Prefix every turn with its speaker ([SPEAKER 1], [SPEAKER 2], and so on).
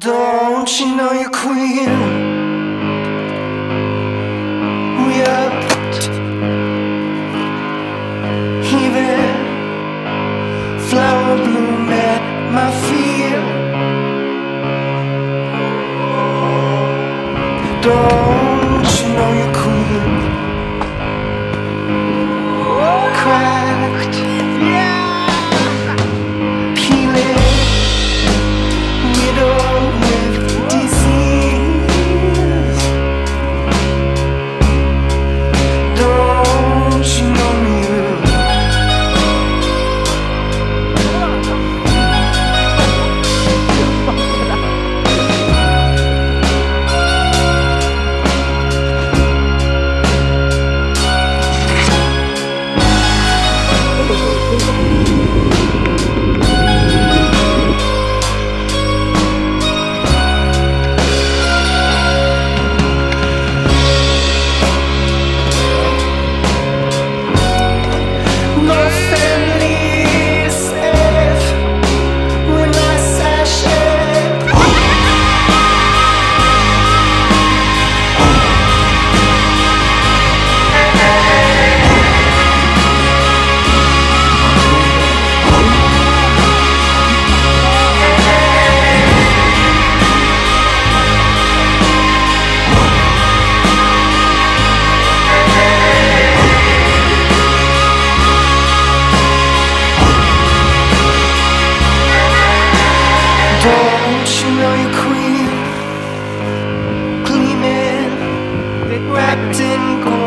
[SPEAKER 1] Don't you know you're queen? Even flower bloom at my feet. Don't you know you're queen? Gleaming, wrapped in gold.